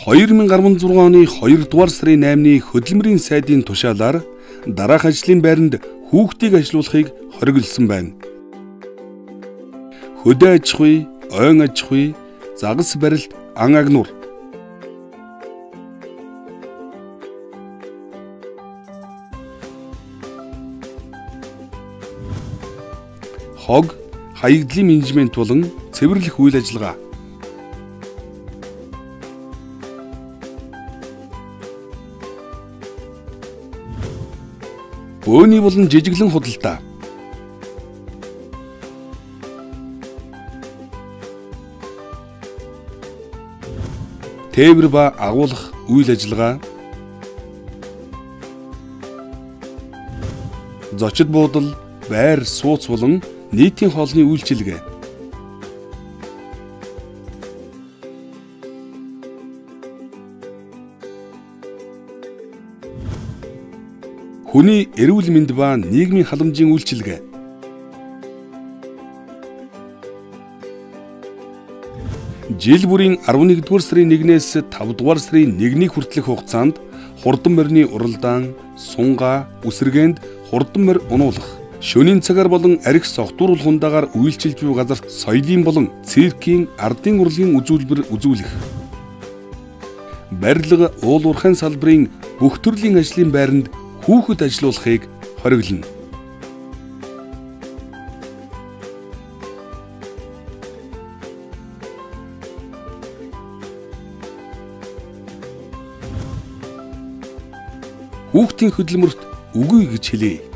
2016 оны 2 дугаар сарын 8-ны хөдөлмөрийн сайдын тушаалаар дараах ажлын байранд хүүхдийг ажилуулахыг хориглосон байна. Хөдөө аж ахуй, ойн аж ахуй, загас барилт, ан агнуур хог, хаягдлын менежмент болон цэвэрлэх үйл ажиллагаа Бөөний болон жижиглэн худалдаа. Тээвэр ба агуулах үйл ажиллагаа. Зочид буудал, байр, сууц болон нийтийн хоолны үйлчилгээ. Хүний эрүүл мэнд ба нийгмийн халамжийн үйлчилгээ. Жил бүрийн 11-р сарын 1-ээс 5-р сарын 1-ний хүртэлх хугацаанд хурдан морины уралдаан, сунгаа, үсрэгэнд хурдан морь унуулах, шөнийн цагаар болон арх согтуур улгундаагаар үйлчилж буй газарт соёлын болон циркийн ардын урлагийн үзүүлбэр үзүүлэх. Барилга, уул уурхайн салбарын бүх төрлийн ажлын байранд хүүхэд ажилуулахыг хориглоно. Хүүхдийн хөдөлмөрт үгүй гэж хэлээ.